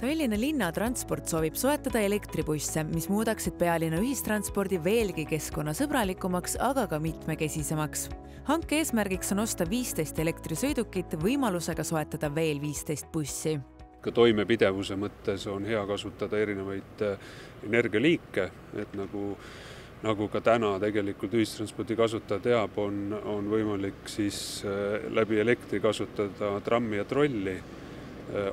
Tallinna linnatransport soovib soetada elektribusse, mis muudaksid pealinna ühistranspordi veelgi keskkonnasõbralikumaks, aga ka mitmekesisemaks. hanke eesmärgiks on osta viisteist elektrisõidukit võimalusega soetada veel viisteist bussi ka toimepidevuse mõttes on hea kasutada erinevaid äh, energialiike, et nagu nagu ka täna tegelikult ühistranspordi kasutaja teab, on, on võimalik siis äh, läbi elektri kasutada trammi ja trolli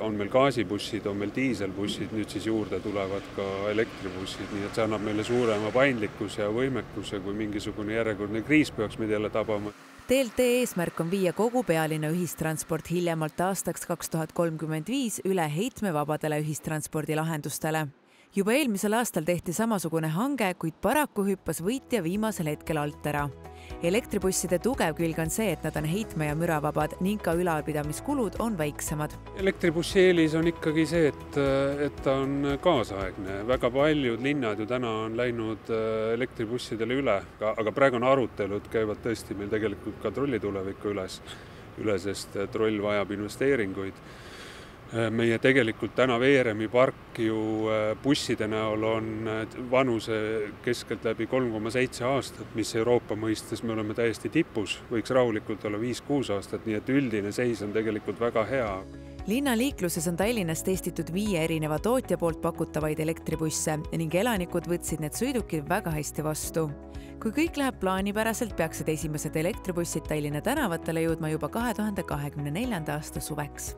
on meil gaasibussid, on meil diiselbussid, nüüd siis juurde tulevad ka elektribussid, nii et see annab meile suurema paindlikkuse ja võimekuse, kui mingisugune järjekordne kriis peaks meid jälle tabama. TLT eesmärk on viia kogu pealinna ühistransport hiljemalt aastaks kaks tuhat kolmkümmend viis üle heitmevabadele ühistranspordilahendustele juba eelmisel aastal tehti samasugune hange, kuid paraku hüppas võitja viimasel hetkel alt ära. Elektribusside tugev külg on see, et nad on heitme- ja müravabad ning ka ülalpidamiskulud on väiksemad. elektribussi eelis on ikkagi see, et, et ta on kaasaegne, väga paljud linnad ju täna on läinud äh, elektribussidele üle, aga praegu on arutelud, käivad tõesti meil tegelikult ka trolli tuleviku üles, üle, sest troll vajab investeeringuid Äh, meie tegelikult täna Veeremi park ju äh, busside näol on äh, vanuse keskeltläbi kolm koma seitse aastat, mis Euroopa mõistes me oleme täiesti tipus, võiks rahulikult olla viis-kuus aastat, nii et üldine seis on tegelikult väga hea. Linnaliikluses on Tallinnas testitud viie erineva tootja poolt pakutavaid elektribusse ning elanikud võtsid need sõidukid väga hästi vastu. kui kõik läheb plaanipäraselt, peaksid esimesed elektribussid Tallinna tänavatele jõudma juba kahe tuhande kahekümne neljanda aasta suveks